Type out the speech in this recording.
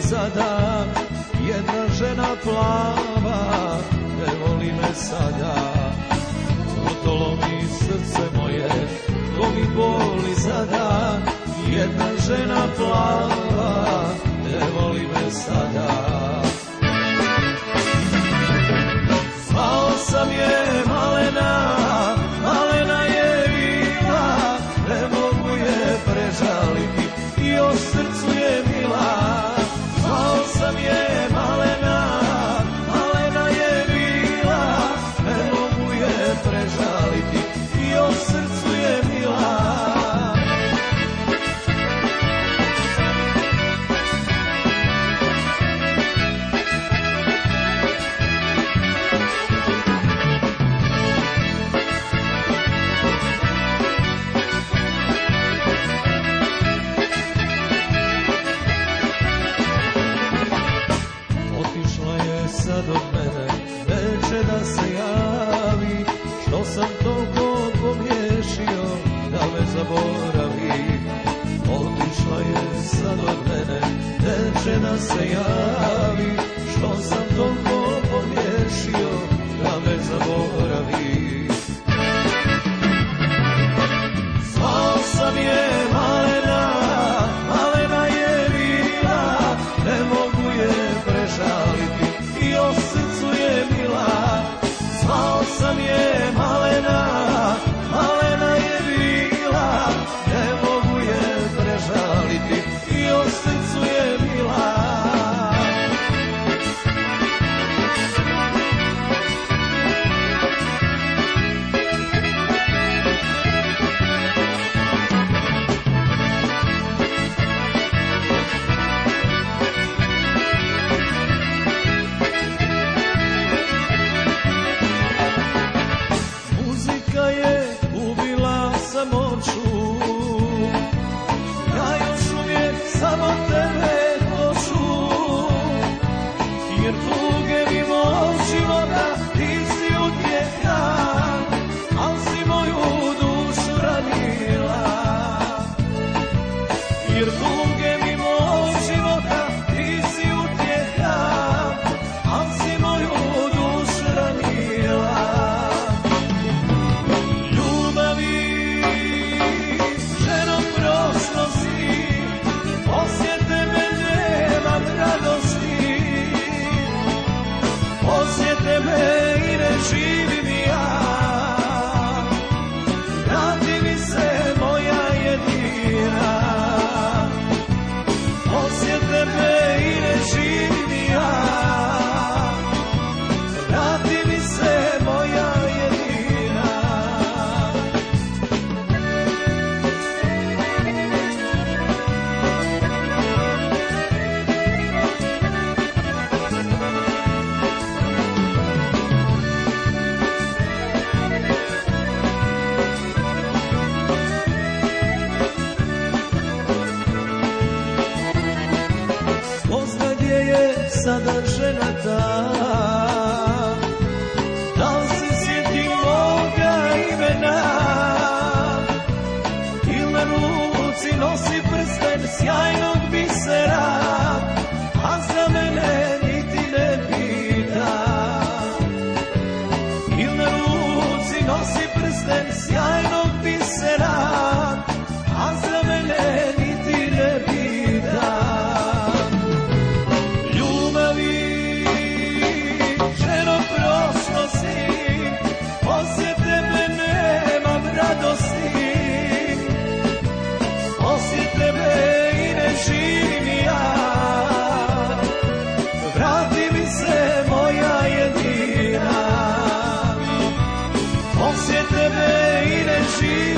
zada Jedna žena plava Ne voli me sada. Otolo mi srce moje Ko mi boli zada. Jedna žena plava Ne voli me sada. Sam toliko pogriješio, da me zaboravi. Otišla je sad od mene, neće da se javi, što sam toliko pogriješio, da me zaboravi. Samoću Ja još uvijek samo tebe hoću Jer tuge mimo života ti si utjeha Al si moju dušu ranila Jer tuge kadar see.